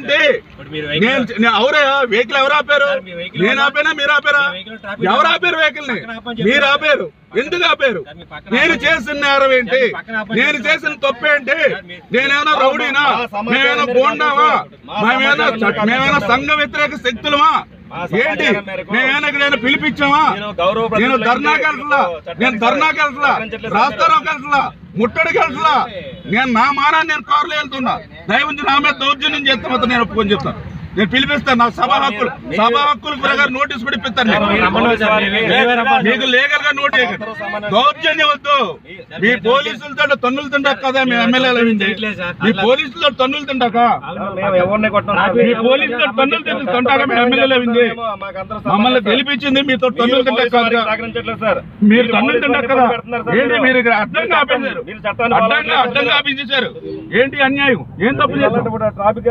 ఏంటి? నేను వెహికల్ నేను- ఎవరే? వెహికల్ ఎవరు ఆపారు? నేను ఆపానా? మీరు ఆపారా? మీ వెహికల్ ట్రాఫిక్ ఎవరు ఆపారు. వెహికల్ని? మీరు. ఆపారు. ఎందుకు ఆపారు? నేను చేసిన నేరం ఏంటి? నేను. చేసిన తప్పు ఏంటి? నేనేమైనా రౌడీనా? మేమేమైనా మేరకు గోండావా మా మేమేమైనా సమాచారం మేరకు మేమేమైనా సంఘ వ్యతిరేక శక్తులమా? ఏంటి? మేమేమైనా ఇక్కడ పిలిపించామా నేను ధర్నాకి చట్టానికి నేను ధర్నాకి సహకరించట్లేదు రాస్తారోకి వెళ్తలా ముట్టడికి వెళ్తలా నేను నా మానాన్ని నేను కారులో వెళ్తున్నా. దయవుంచి నా మీద దౌర్జన్యం చేస్తామని నేను ఒప్పుకొని చెప్తాను. నేను పిలిపిస్తాను నా సభా హక్కులు సభా హక్కులు ప్రకారం నోటీస్ కూడా ఇప్పిస్తాను. మీకు. లీగల్గా నోట్ చేయకండి. దౌర్జన్యం వద్దు. మీ పోలీసులతో తన్నులు తింటాక కదా మీ ఎమ్మెల్యేలు. మీ పోలీసులతో తన్నులు తింటాక మీ పోలీసులతో తన్నులు తింటాక మీ ఎమ్మెల్యేలు అయింది మమ్మల్ని గెలిపించింది మీతో తన్నులు తింటాక మీరు తన్నులు తింటాక కదా. ఏంటి మీరు ఇక్కడ అడ్డంగా ఆపేశారు? అడ్డంగా. అడ్డంగా ఆపించేశారు ఏంటి అన్యాయం? ఏం తప్పు చేశారు? ట్రాఫిక్